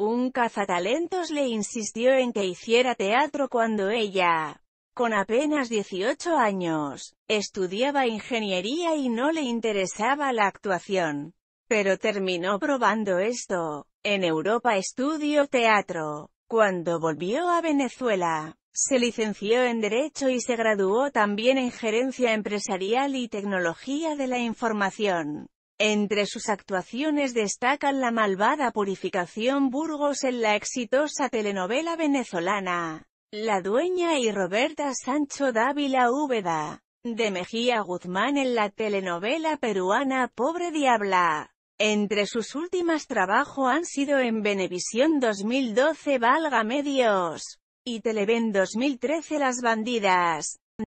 Un cazatalentos le insistió en que hiciera teatro cuando ella, con apenas 18 años, estudiaba ingeniería y no le interesaba la actuación. Pero terminó probando esto. En Europa estudió teatro. Cuando volvió a Venezuela, se licenció en Derecho y se graduó también en Gerencia Empresarial y Tecnología de la Información. Entre sus actuaciones destacan la malvada Purificación Burgos en la exitosa telenovela venezolana La Dueña y Roberta Sancho Dávila Úbeda, de Mejía Guzmán en la telenovela peruana Pobre Diabla. Entre sus últimas trabajos han sido en Venevisión 2012 Valga Medios y Televen 2013 Las Bandidas.